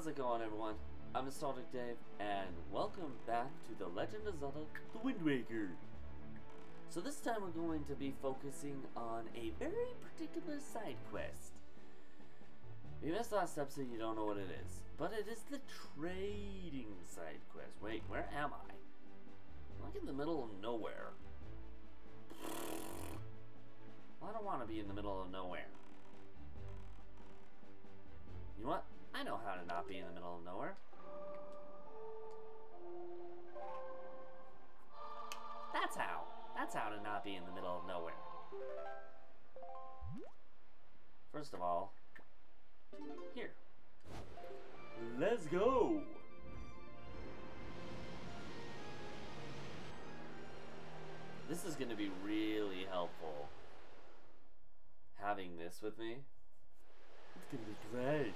How's it going, everyone? I'm Nostalgic Dave, and welcome back to The Legend of Zelda The Wind Waker. So this time we're going to be focusing on a very particular side quest. If you missed last episode, you don't know what it is. But it is the trading side quest. Wait, where am I? I'm like in the middle of nowhere. Well, I don't want to be in the middle of nowhere. You know what? I know how to not be in the middle of nowhere. That's how. That's how to not be in the middle of nowhere. First of all, here. Let's go! This is going to be really helpful. Having this with me. It's going to be great.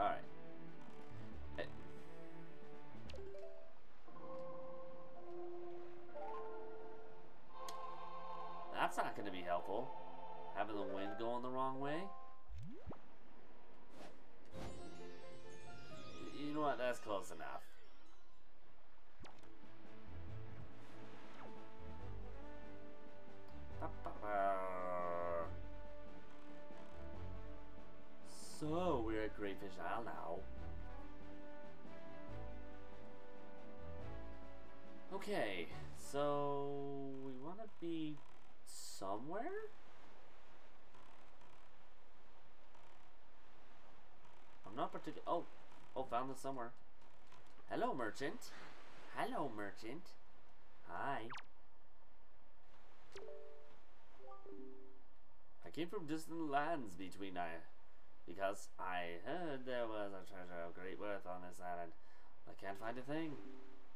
Alright. Eh. That's not going to be helpful. Having the wind going the wrong way. You know what? That's close enough. Okay, so we want to be somewhere? I'm not particular. Oh, oh, found this somewhere. Hello, merchant. Hello, merchant. Hi. I came from distant lands between I, because I heard there was a treasure of great worth on this island. I can't find a thing.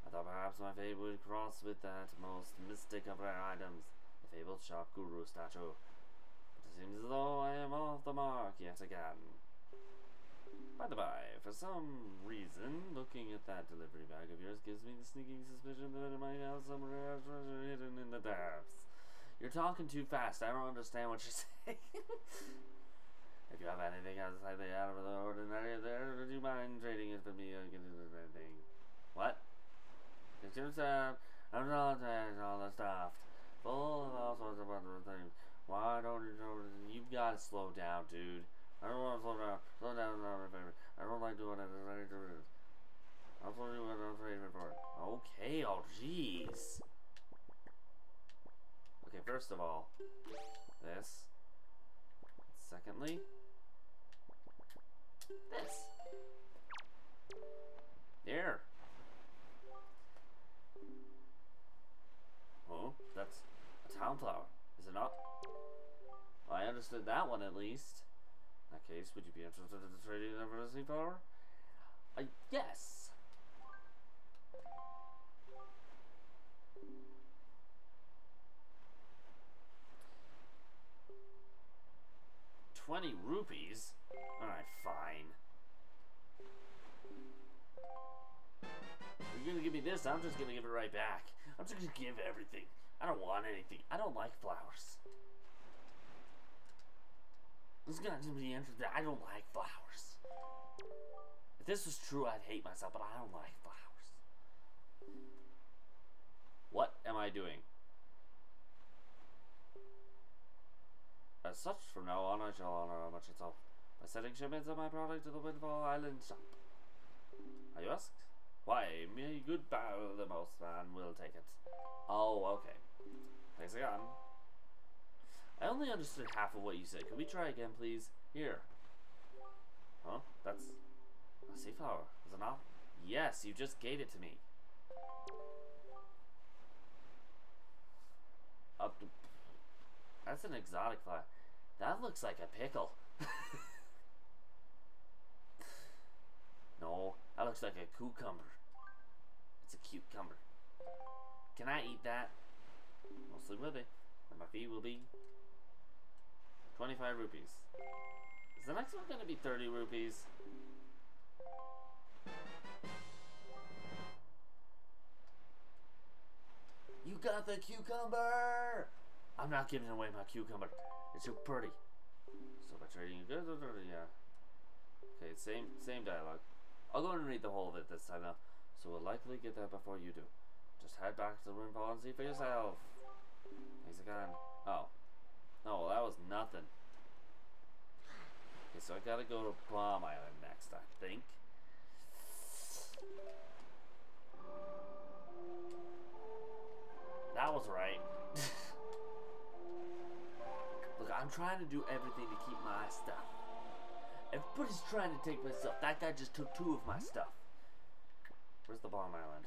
I thought perhaps my fate would cross with that most mystic of rare items, the fabled Shop Guru statue. But it seems as though I am off the mark yet again. By the by, for some reason, looking at that delivery bag of yours gives me the sneaking suspicion that it might have some rare treasure hidden in the depths. You're talking too fast. I don't understand what you're saying. if you have anything outside the out of the ordinary there, would you mind trading it for me or get anything? What? It's just, uh, I'm not all the stuff. Full of all sorts of other things. Why don't you, you've got to slow down, dude. I don't want to slow down. Slow down, not my favorite. I don't like doing it. I like doing it. I'll slow you I'm favorite it. Okay, oh jeez. Okay, first of all, this. Secondly, this. There. Oh, that's a town flower, is it not? I understood that one at least. In that case, would you be interested in trading university flower? Uh, yes. 20 rupees? Alright, fine. You're gonna give me this, I'm just gonna give it right back. I'm just gonna give everything. I don't want anything. I don't like flowers. This is gonna be interesting. I don't like flowers. If this was true, I'd hate myself, but I don't like flowers. What am I doing? As such, from now on I shall honor much off by sending shipments of my product to the Windfall Island shop. Are you asked? Why, me good bow the most man will take it. Oh, okay. Thanks again. I only understood half of what you said. Could we try again, please? Here. Huh? That's a sea flower, is it not? Yes, you just gave it to me. Up to that's an exotic flower. That looks like a pickle. no, that looks like a cucumber. It's a cucumber. Can I eat that? Mostly with it. And my fee will be 25 rupees. Is the next one to be 30 rupees? You got the cucumber! I'm not giving away my cucumber. It's so pretty. So by trading you goods. Yeah. Okay, same same dialogue. I'll go and read the whole of it this time now, so we'll likely get there before you do. Just head back to the Windfall and see for yourself. Thanks again. Oh. Oh, well, that was nothing. Okay, so I gotta go to Bomb Island next, I think. That was right. Look, I'm trying to do everything to keep my stuff. Everybody's trying to take my stuff. That guy just took two of my stuff. Where's the bomb island?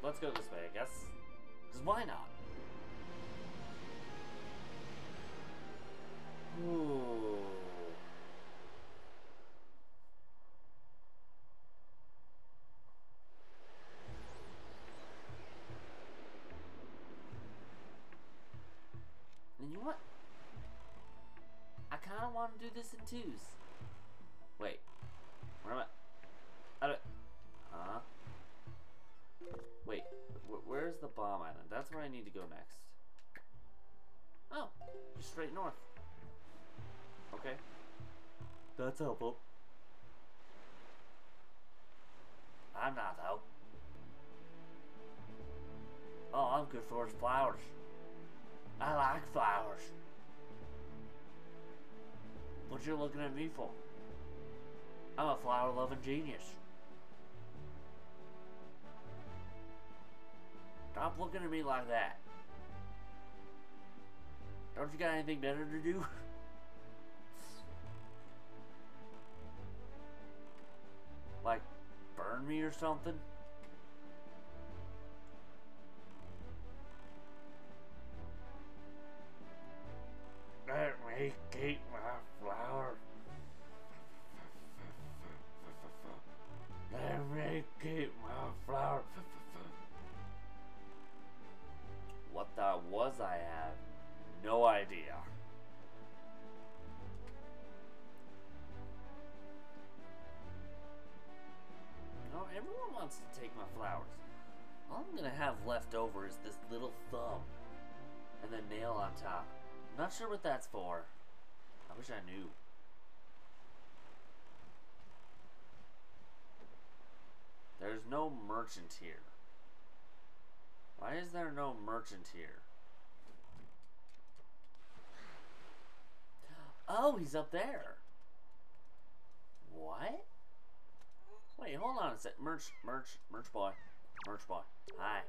Let's go this way, I guess. Because why not? Ooh. Want to do this in twos. Wait. Where am I? I don't... Huh? Wait. Wh where's the bomb island? That's where I need to go next. Oh. Just straight north. Okay. That's helpful. I'm not, though. Oh, I'm good for flowers. I like flowers. What you looking at me for? I'm a flower-loving genius. Stop looking at me like that. Don't you got anything better to do? like, burn me or something? What that's for. I wish I knew. There's no merchant here. Why is there no merchant here? Oh, he's up there. What? Wait, hold on a sec. Merch, merch, merch boy. Merch boy. Hi.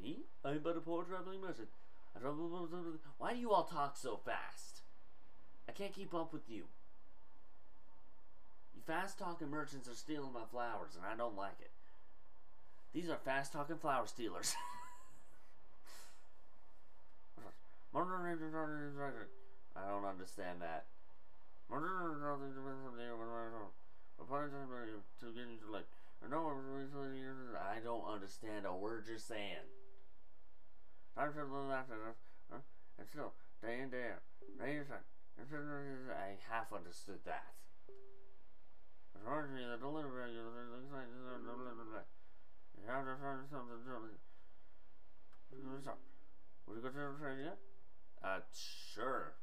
Me? I'm but a poor traveling merchant. Why do you all talk so fast? I can't keep up with you. You fast talking merchants are stealing my flowers, and I don't like it. These are fast talking flower stealers. I don't understand that. I don't understand a word you're saying. And still, day in, day out. I half understood that. Would you go to the train yet? Uh, sure.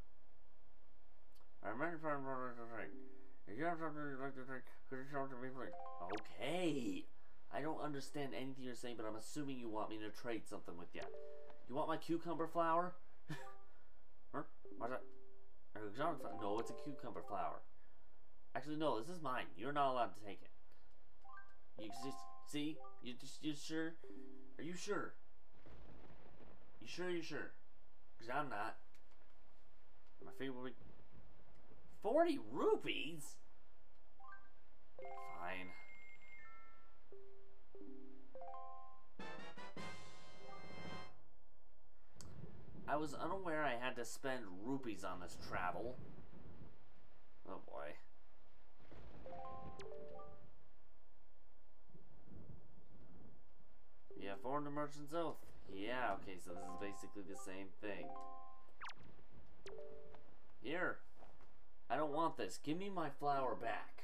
I'm ready for the train. If you have something you'd like to take, could you show it to me, please? Okay. I don't understand anything you're saying, but I'm assuming you want me to trade something with you. You want my cucumber flower? huh? What's that? No, it's a cucumber flower. Actually, no, this is mine. You're not allowed to take it. You just see? You just you sure? Are you sure? You sure? You sure? Cause I'm not. My favorite forty rupees. Fine. I was unaware I had to spend rupees on this travel. Oh boy. Yeah, foreign to merchant's oath. Yeah, okay, so this is basically the same thing. Here. I don't want this. Give me my flower back.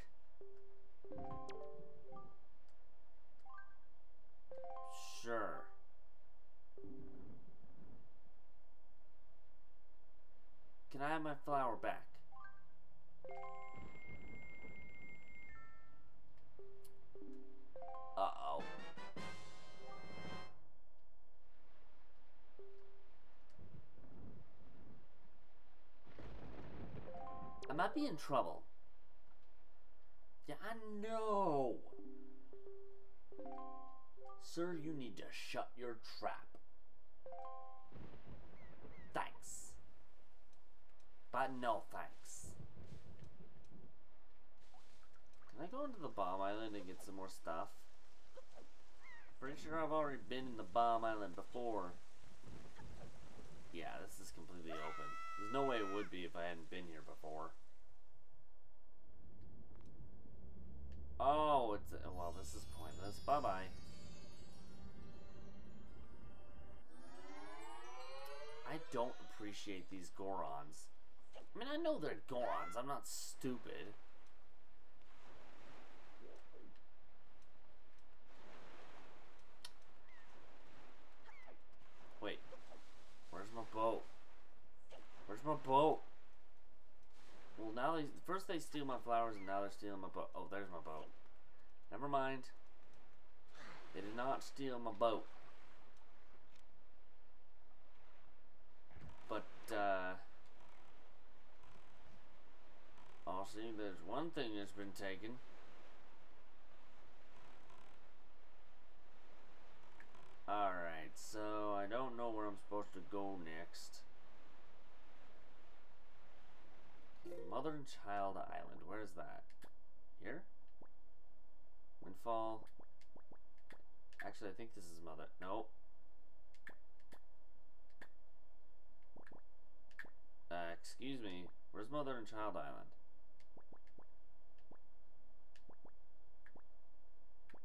My flower back. Uh-oh. I might be in trouble. Yeah, I know. Sir, you need to shut your trap. Thanks. But no thanks. Can I go into the bomb island and get some more stuff? Pretty sure I've already been in the bomb island before. Yeah, this is completely open. There's no way it would be if I hadn't been here before. Oh, it's well. This is pointless. Bye bye. I don't appreciate these Gorons. I mean, I know they're Gorons. I'm not stupid. Wait. Where's my boat? Where's my boat? Well, now they first they steal my flowers, and now they're stealing my boat. Oh, there's my boat. Never mind. They did not steal my boat. But, uh... I'll see, there's one thing that's been taken. Alright, so I don't know where I'm supposed to go next. Mother and Child Island. Where is that? Here? Windfall. Actually, I think this is Mother. No. Uh, excuse me. Where's Mother and Child Island?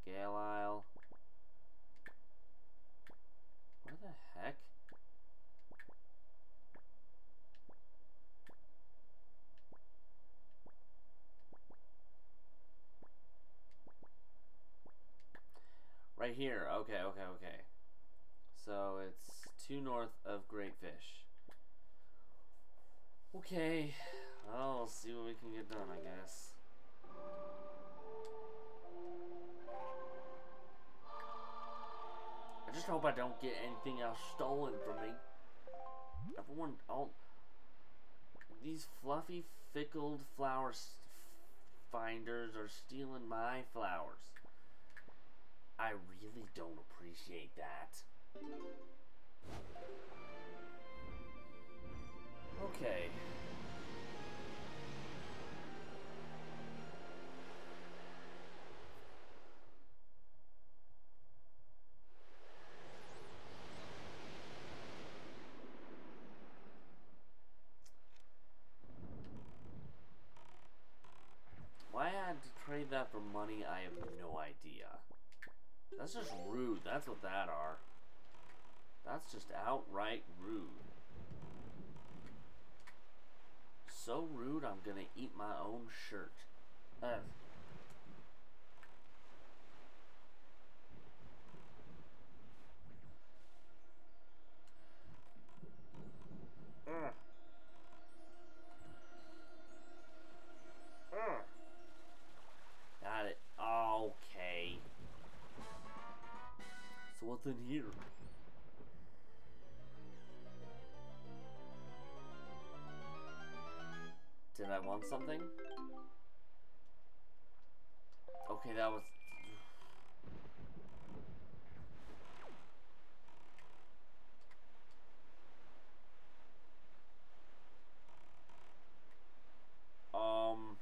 Gale Isle. Where the heck? Right here. Okay, okay, okay. So it's two north of Great Fish. Okay. We'll see what we can get done, I guess. I just hope I don't get anything else stolen from me. Everyone, all these fluffy, fickled flower finders are stealing my flowers. I really don't appreciate that. Okay. That for money, I have no idea. That's just rude. That's what that are. That's just outright rude. So rude, I'm gonna eat my own shirt. Something? Okay, that was... Um...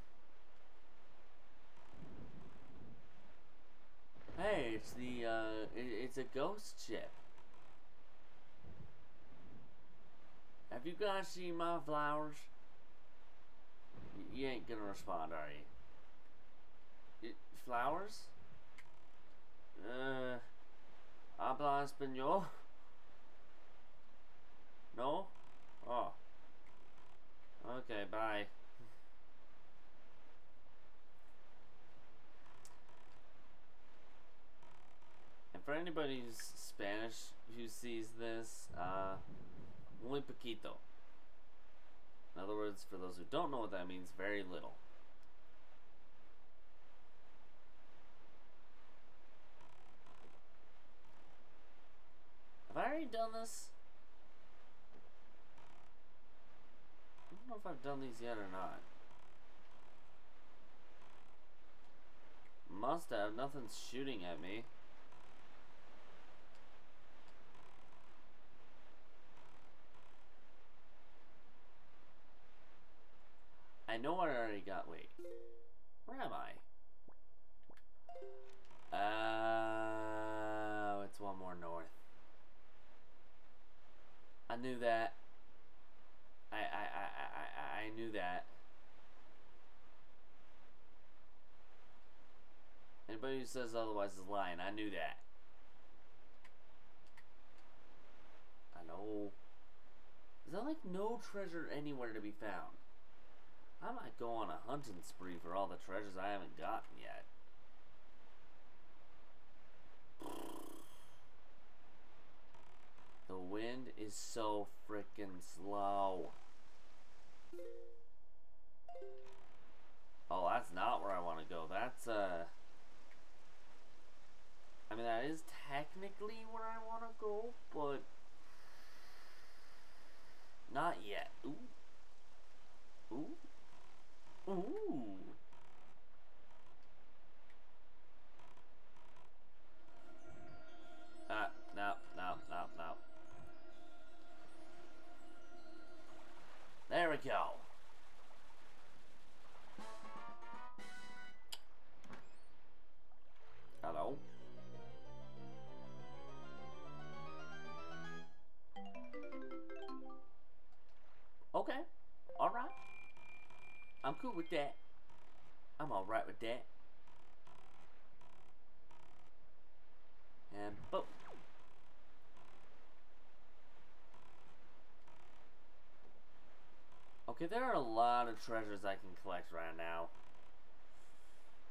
Hey, it's the, uh, it, it's a ghost ship. Have you guys seen my flowers? You ain't gonna respond, are you? It, flowers? Uh, habla español? No? Oh. Okay, bye. And for anybody who's Spanish who sees this, uh, muy poquito. In other words, for those who don't know what that means, very little. Have I already done this? I don't know if I've done these yet or not. Must have. Nothing's shooting at me. I know I already got. Wait. Where am I? Oh, it's one more north. I knew that. I I I I I knew that. Anybody who says otherwise is lying. I knew that. I know. Is there like no treasure anywhere to be found? I might go on a hunting spree for all the treasures I haven't gotten yet. The wind is so freaking slow. Oh, that's not where I want to go. That's, uh... I mean, that is technically where I want to go, but... alright with that. And boom. Okay, there are a lot of treasures I can collect right now.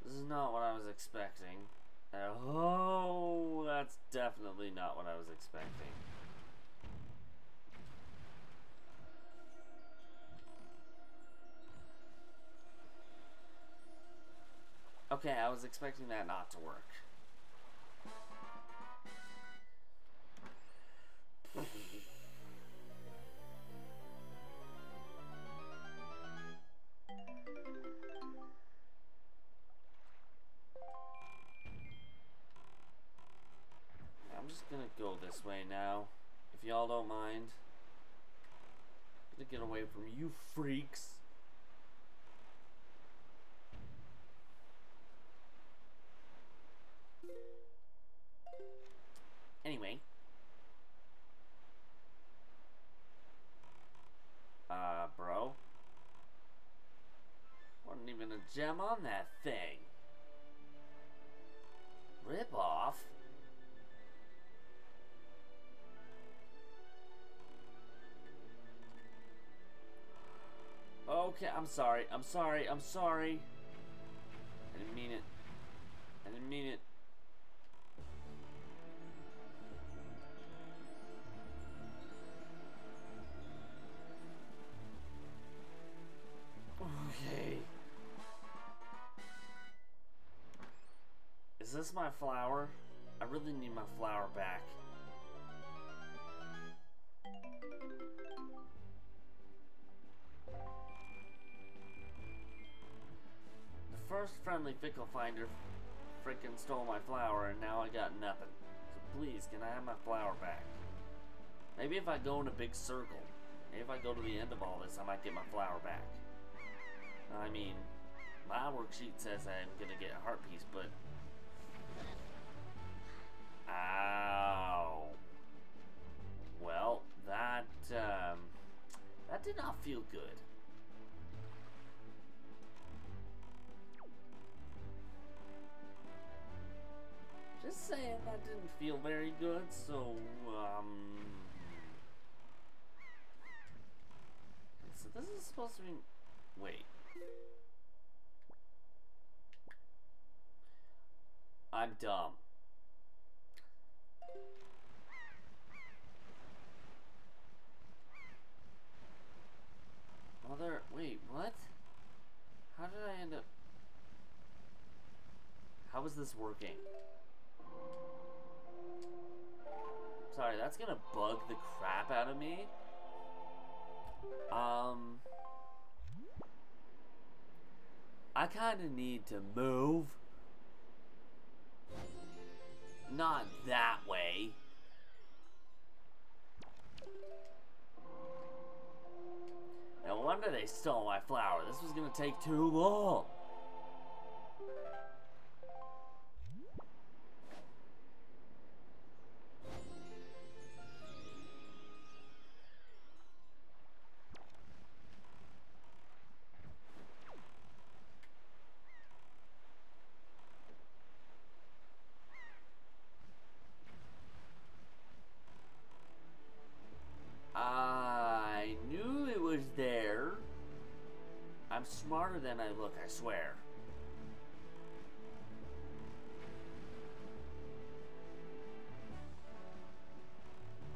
This is not what I was expecting. Oh, that's definitely not what I was expecting. Okay, I was expecting that not to work. I'm just gonna go this way now, if y'all don't mind. Gonna get away from you freaks. On that thing. Rip off? Okay, I'm sorry. I'm sorry. I'm sorry. I didn't mean it. I didn't mean it. This my flower? I really need my flower back. The first friendly fickle finder freaking stole my flower and now I got nothing. So please, can I have my flower back? Maybe if I go in a big circle, maybe if I go to the end of all this, I might get my flower back. I mean, my worksheet says I'm gonna get a heart piece, but... Ow. Well, that, um, that did not feel good. Just saying that didn't feel very good, so, um... So this is supposed to be... Wait. I'm dumb. Mother, wait, what? How did I end up... How is this working? Sorry, that's gonna bug the crap out of me. Um... I kinda need to move. Not that way. No wonder they stole my flower. This was gonna take too long. Than I look, I swear.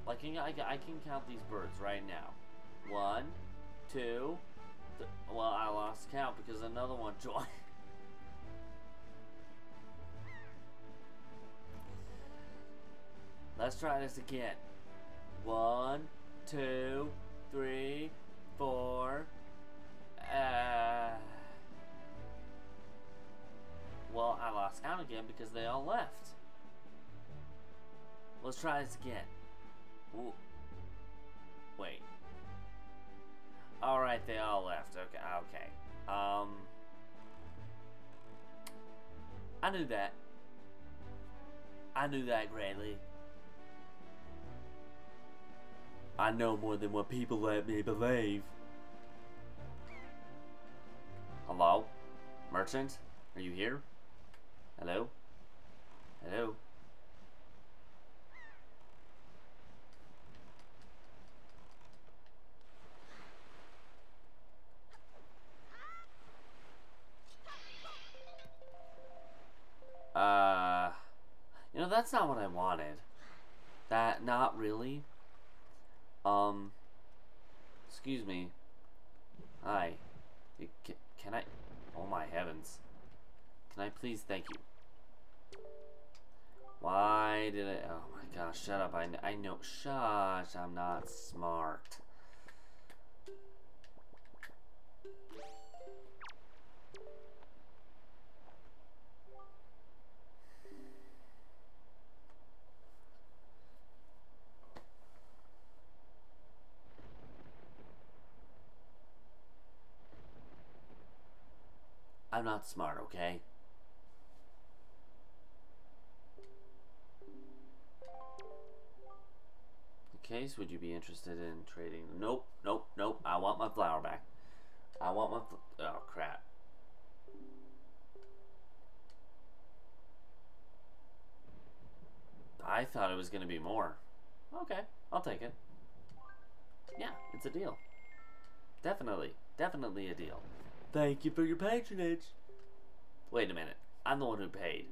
Like, I, can, I can count these birds right now. One, two, well, I lost count because another one joined. Let's try this again. One, two, three, four. Uh, well, I lost count again because they all left. Let's try this again. Ooh. Wait. Alright, they all left. Okay, okay. Um. I knew that. I knew that greatly. I know more than what people let me believe. Hello? Merchant? Are you here? Hello? Hello? Uh, you know, that's not what I wanted. That, not really. Um, excuse me. Hi. Can, can I? Oh my heavens. Can I please thank you? Why did I? Oh my gosh, shut up. I, I know. Shush, I'm not smart. I'm not smart, okay? Case, would you be interested in trading? Nope, nope, nope. I want my flower back. I want my. oh crap. I thought it was going to be more. Okay, I'll take it. Yeah, it's a deal. Definitely, definitely a deal. Thank you for your patronage. Wait a minute. I'm the one who paid.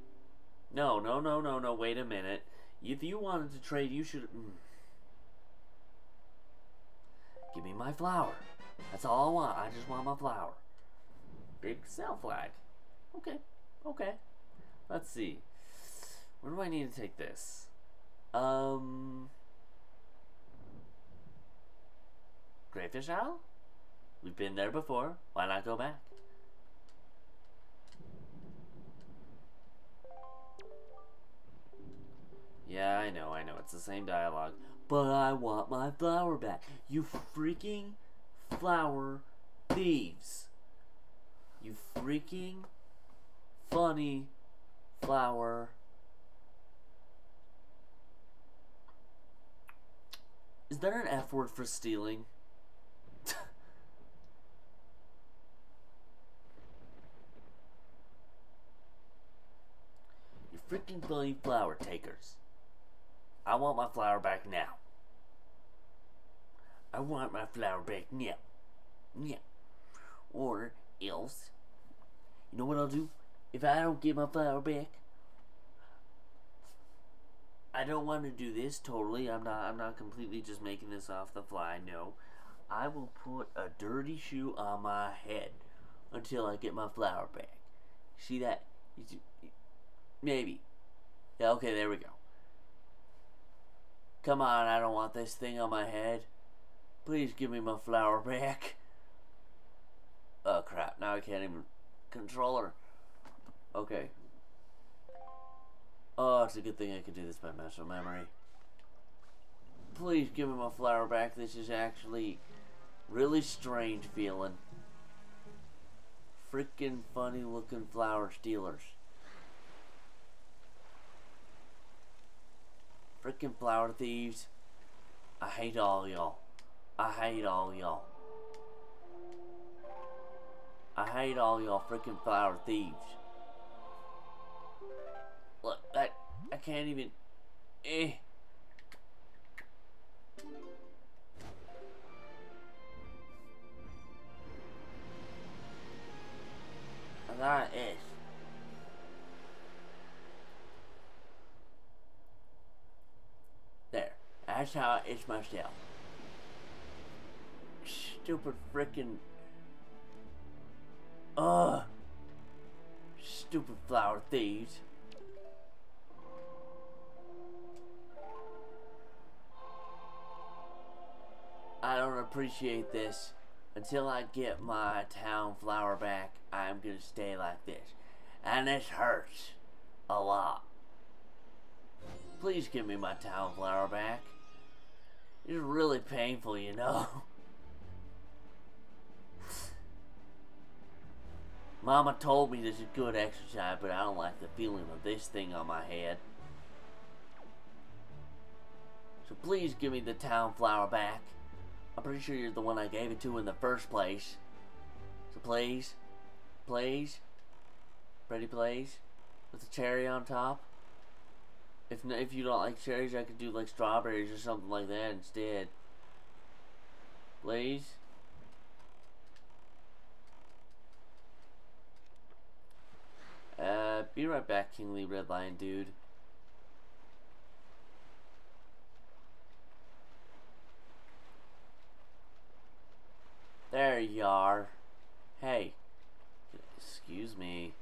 No, no, no, no, no. Wait a minute. If you wanted to trade, you should. Mm. Give me my flower. That's all I want. I just want my flower. Big sale flag. Okay. Okay. Let's see. Where do I need to take this? Um. Great Fish Isle? We've been there before. Why not go back? Yeah, I know, I know. It's the same dialogue. But I want my flower back. You freaking flower thieves. You freaking funny flower. Is there an F word for stealing? you freaking funny flower takers. I want my flower back now. I want my flower back now. Yeah. Or else, you know what I'll do? If I don't get my flower back, I don't want to do this totally. I'm not. I'm not completely just making this off the fly. No, I will put a dirty shoe on my head until I get my flower back. See that? Maybe. Yeah, okay, there we go. Come on, I don't want this thing on my head. Please give me my flower back. Oh crap, now I can't even control her. Okay. Oh, it's a good thing I can do this by muscle memory. Please give me my flower back. This is actually really strange feeling. Freaking funny looking flower stealers. Freaking flower thieves. I hate all y'all. I hate all y'all. I hate all y'all freaking flower thieves. Look, that I can't even. Eh. Is. There. That's how it's myself. Stupid freaking. Ugh. Stupid flower thieves. I don't appreciate this. Until I get my town flower back, I'm gonna stay like this. And this hurts. A lot. Please give me my town flower back. It's really painful, you know. Mama told me this is good exercise, but I don't like the feeling of this thing on my head. So please give me the town flower back. I'm pretty sure you're the one I gave it to in the first place. So please, please, pretty please, with a cherry on top. If if you don't like cherries, I could do like strawberries or something like that instead. Please. Uh, be right back, Kingly Red Lion dude. There you are. Hey. Excuse me.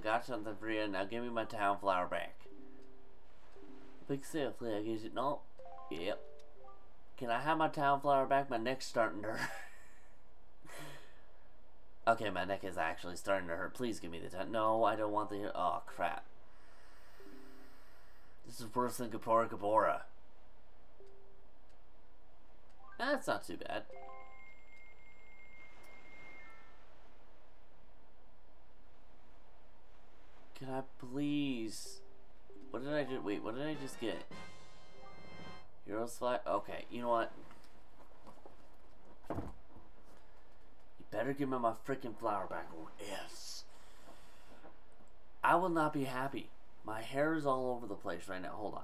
I got something for you. Now give me my town flower back. Big sale flag, is it not? Yep. Can I have my town flower back? My neck's starting to hurt. Okay, my neck is actually starting to hurt. Please give me the time. No, I don't want the... Oh, crap. This is worse than Gabora Gabora. That's not too bad. Can I please... What did I do? Wait, what did I just get? Heroes fly? Okay, you know what? You better give me my freaking flower back oh, or else. I will not be happy. My hair is all over the place right now. Hold on.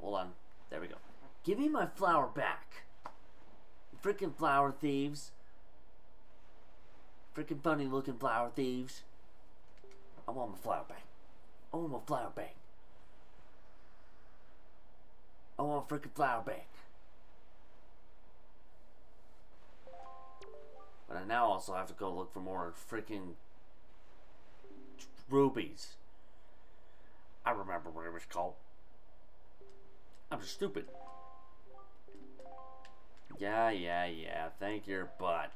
Hold on. There we go. Give me my flower back. Freaking flower thieves. Freaking funny looking flower thieves. I want my flower back. I want my flower back. I want a freaking flower back. But I now also have to go look for more freaking rubies. I remember what it was called. I'm stupid. Yeah, yeah, yeah. Thank your butt.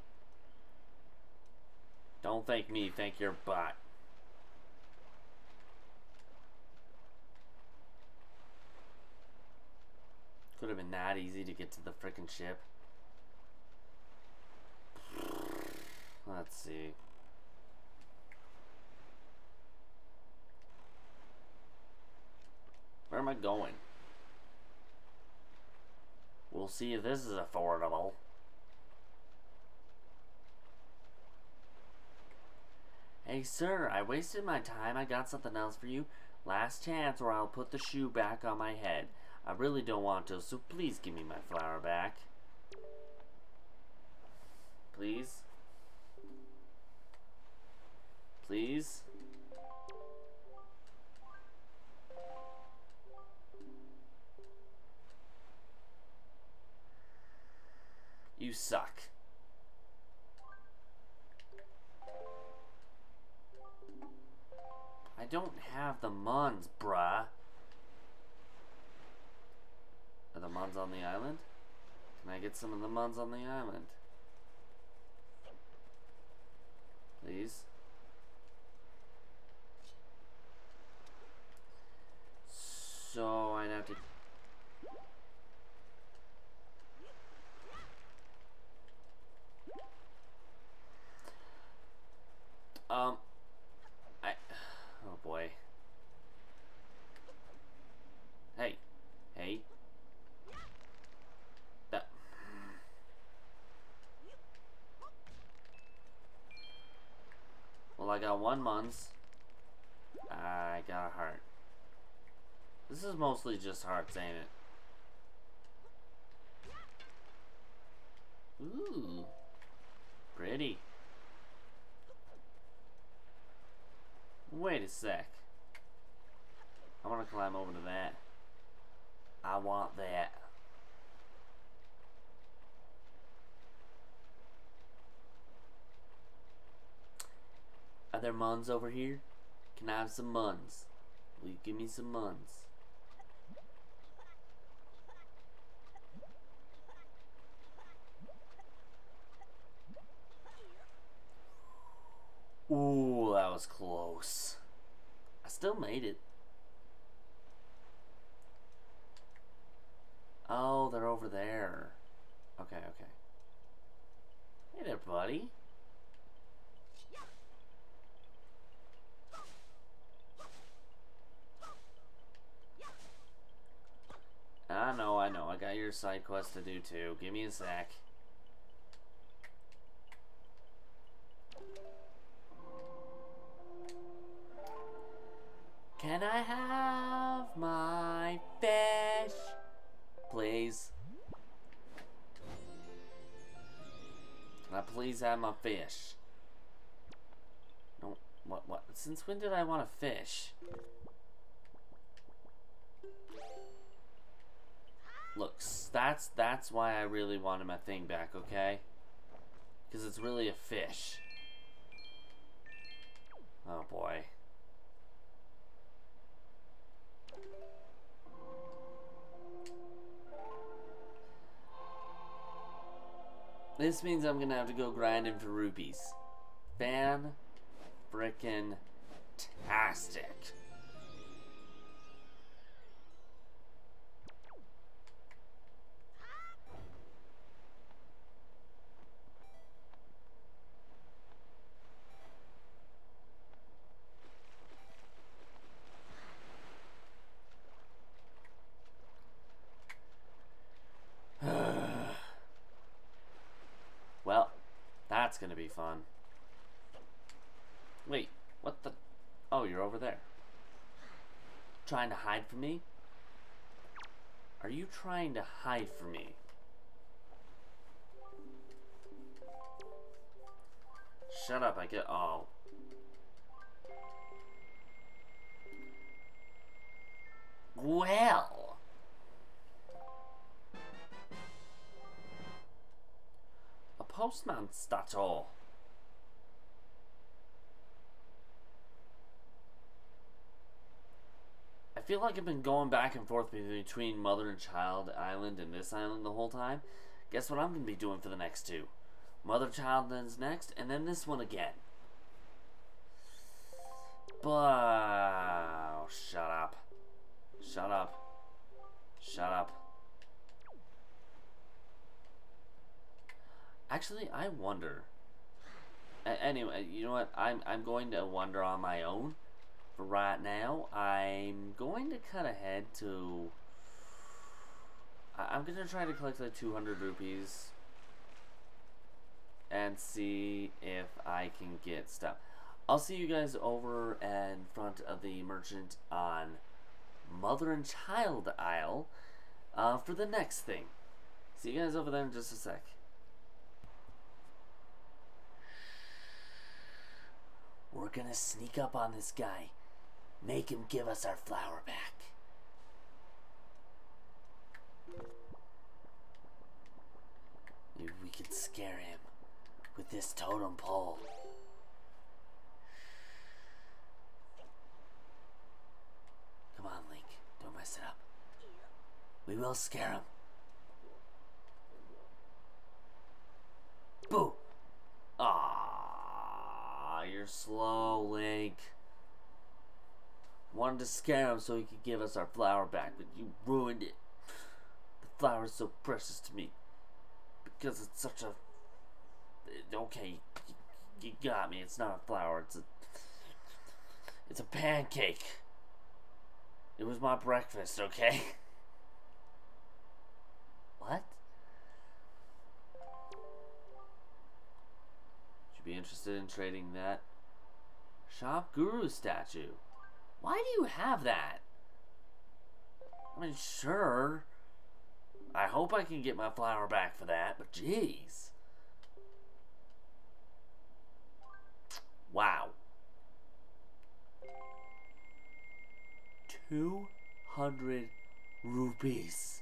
Don't thank me, thank your butt. Could have been that easy to get to the freaking ship. Let's see. Where am I going? We'll see if this is affordable. Hey sir, I wasted my time. I got something else for you. Last chance or I'll put the shoe back on my head. I really don't want to, so please give me my flower back. Please? Please? You suck. I don't have the mons, bruh. Are the Muns on the island? Can I get some of the Muns on the island? Please? So I'd have to Um, I, oh boy. Hey, hey. That. Well, I got one month. I got a heart. This is mostly just hearts, ain't it? Ooh. Pretty. Wait a sec. I want to climb over to that. I want that. Are there muns over here? Can I have some muns? Will you give me some muns? Ooh, that was close. I still made it. Oh, they're over there. Okay, okay. Hey there, buddy. I know, I know. I got your side quest to do too. Give me a sec. Can I have my fish? Please. Can I please have my fish? No, what, what? Since when did I want a fish? Looks, that's, that's why I really wanted my thing back, okay? Because it's really a fish. Oh boy. This means I'm gonna have to go grinding for rupees. Fan frickin' tastic. well, that's gonna be fun. Wait, what the? Oh, you're over there. Trying to hide from me? Are you trying to hide from me? Shut up, I get- oh. Well. That all. I feel like I've been going back and forth between Mother and Child Island and this island the whole time. Guess what I'm going to be doing for the next two? Mother Child is next, and then this one again. But... oh, shut up. Shut up. Shut up. Actually, I wonder. A anyway, you know what? I'm I'm going to wonder on my own. For right now, I'm going to cut ahead to. I I'm gonna try to collect like 200 rupees and see if I can get stuff. I'll see you guys over in front of the merchant on Mother and Child Isle uh, for the next thing. See you guys over there in just a sec. We're gonna sneak up on this guy. Make him give us our flower back. Maybe we can scare him with this totem pole. Come on, Link. Don't mess it up. We will scare him. Boo! Ah, you're slow, Link. Wanted to scare him so he could give us our flower back, but you ruined it. The flower is so precious to me because it's such a. Okay, you, got me. It's not a flower. It's a. It's a pancake. It was my breakfast. Okay. Be interested in trading that Shop Guru statue. Why do you have that? I mean, sure. I hope I can get my flower back for that, but jeez. Wow. 200 rupees.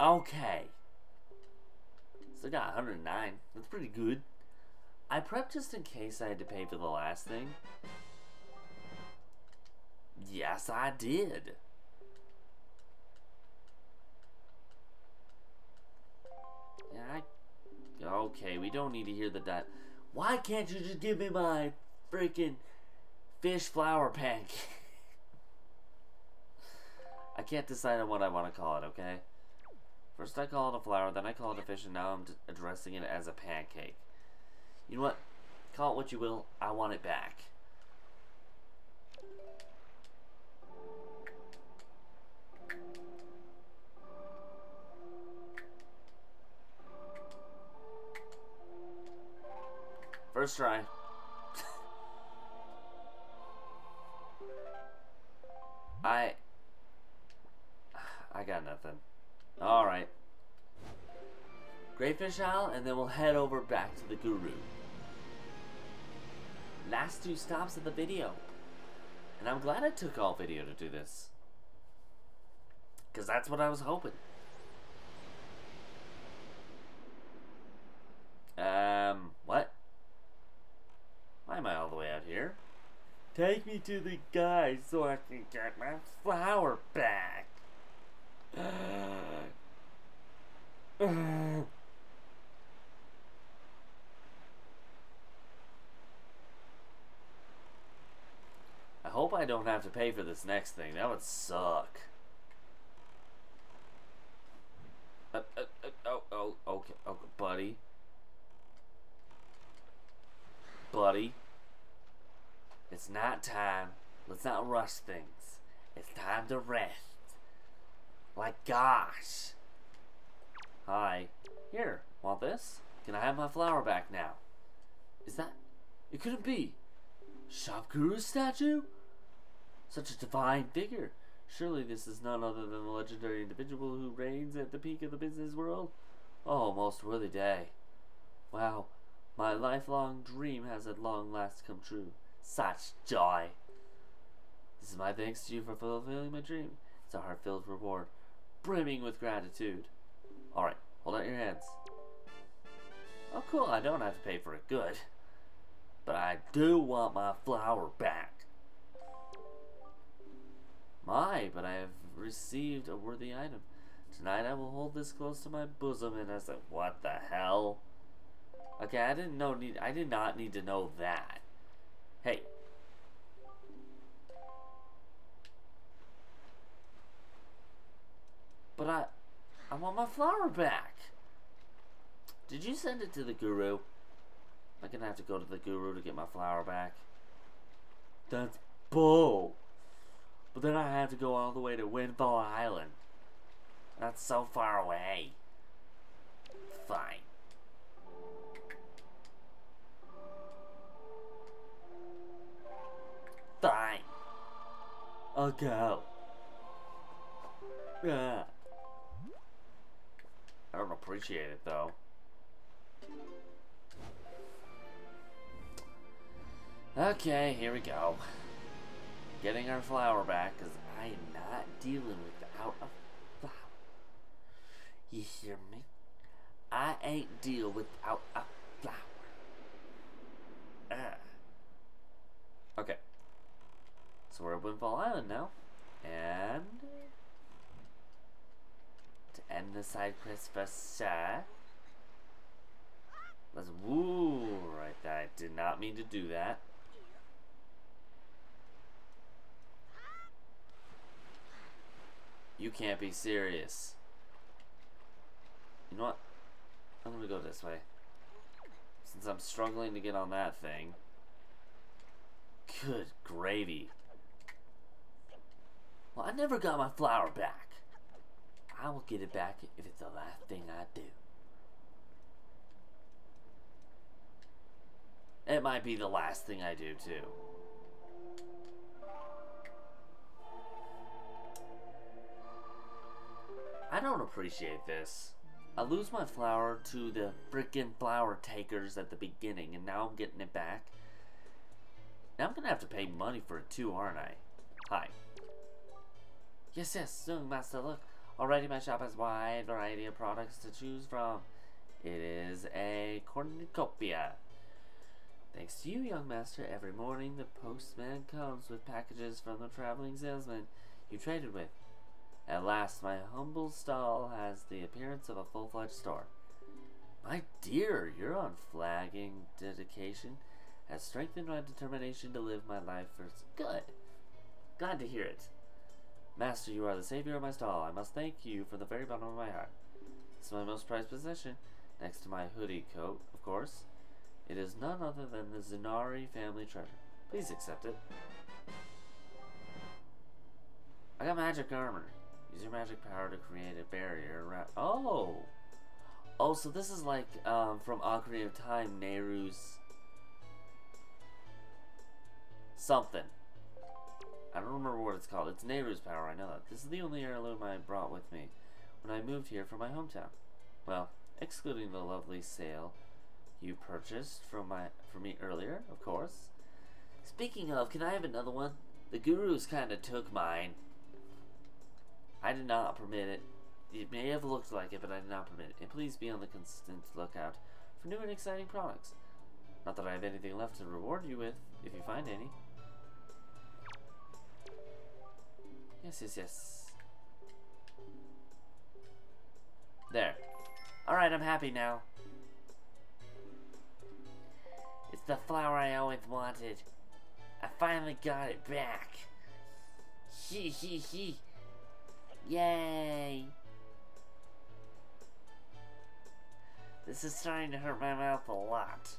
Okay. Still got 109. That's pretty good. I prepped just in case I had to pay for the last thing. Yes, I did. Yeah, I, okay, we don't need to hear the that. Why can't you just give me my freaking fish flower pancake? I can't decide on what I want to call it, okay? First I call it a flower, then I call it a fish, and now I'm addressing it as a pancake. You know what? Call it what you will. I want it back. First try. I... I got nothing. Alright. Great Fish Isle, and then we'll head over back to the Guru. Last two stops of the video. And I'm glad I took all video to do this. Because that's what I was hoping. Um, what? Why am I all the way out here? Take me to the guy so I can get my flower back. I hope I don't have to pay for this next thing. That would suck. Uh, uh, uh, oh, oh, okay, okay, buddy. Buddy. It's not time. Let's not rush things. It's time to rest. Like, gosh. Hi. Here, want this? Can I have my flower back now? Is that... It couldn't be. Shop Guru's statue? Such a divine figure. Surely this is none other than the legendary individual who reigns at the peak of the business world? Oh, most worthy day. Wow, my lifelong dream has at long last come true. Such joy. This is my thanks to you for fulfilling my dream. It's a heart-filled reward, brimming with gratitude. Alright, hold out your hands. Oh cool, I don't have to pay for it, good. But I do want my flower back. My, but I have received a worthy item. Tonight I will hold this close to my bosom and I said, what the hell? Okay, I didn't know need I did not need to know that. Hey. But I I want my flower back. Did you send it to the guru? I'm gonna have to go to the guru to get my flower back. That's bull. But then I have to go all the way to Windfall Island. That's so far away. Fine. Fine. I'll go. Yeah. I don't appreciate it though. Okay, here we go. Getting our flower back because I am not dealing without a flower. You hear me? I ain't deal without a flower. Ah. Okay. So we're at Windfall Island now. And to end the side quest for sure. Let's woo right there. I did not mean to do that. You can't be serious. You know what? I'm gonna go this way. Since I'm struggling to get on that thing. Good gravy. Well, I never got my flower back. I will get it back if it's the last thing I do. It might be the last thing I do, too. I don't appreciate this. I lose my flower to the freaking flower takers at the beginning, and now I'm getting it back. Now I'm gonna have to pay money for it too, aren't I? Hi. Yes, yes, young master, look. Already my shop has a wide variety of products to choose from. It is a cornucopia. Thanks to you, young master, every morning the postman comes with packages from the traveling salesman you traded with. At last, my humble stall has the appearance of a full-fledged store. My dear, your unflagging dedication has strengthened my determination to live my life for good. Glad to hear it. Master, you are the savior of my stall. I must thank you from the very bottom of my heart. It's my most prized possession, next to my hoodie coat, of course. It is none other than the Zunari family treasure. Please accept it. I got magic armor. Use your magic power to create a barrier around. Oh! Oh, so this is like um, from Ocarina of Time, Nayru's something. I don't remember what it's called. It's Nayru's power, I know that. This is the only heirloom I brought with me when I moved here from my hometown. Well, excluding the lovely sail you purchased from my from me earlier, of course. Speaking of, can I have another one? The gurus kind of took mine. I did not permit it. It may have looked like it, but I did not permit it. And please be on the constant lookout for new and exciting products. Not that I have anything left to reward you with, if you find any. Yes, yes, yes. There. Alright, I'm happy now. It's the flower I always wanted. I finally got it back. Hee hee hee. Yay! This is starting to hurt my mouth a lot.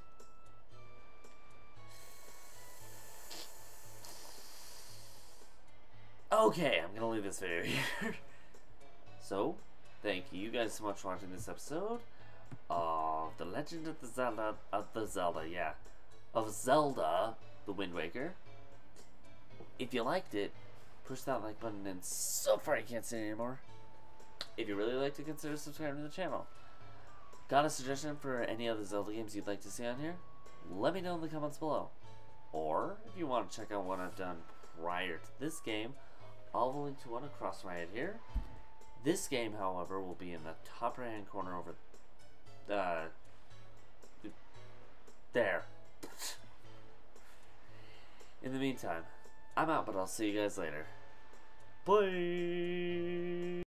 Okay, I'm gonna leave this video here. so, thank you guys so much for watching this episode of The Legend of the Zelda, of the Zelda, yeah, of Zelda, The Wind Waker. If you liked it, push that like button and so far I can't say anymore. If you really like to consider subscribing to the channel. Got a suggestion for any other Zelda games you'd like to see on here? Let me know in the comments below. Or, if you want to check out what I've done prior to this game, I'll link to one across my head here. This game, however, will be in the top right hand corner over uh, there. In the meantime, I'm out, but I'll see you guys later. Bye!